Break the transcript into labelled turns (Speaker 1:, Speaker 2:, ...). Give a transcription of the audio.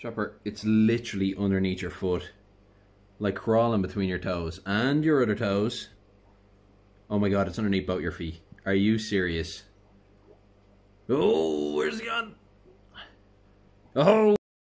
Speaker 1: Chopper, it's literally underneath your foot. Like crawling between your toes. And your other toes. Oh my god, it's underneath both your feet. Are you serious? Oh, where's he gone? Oh!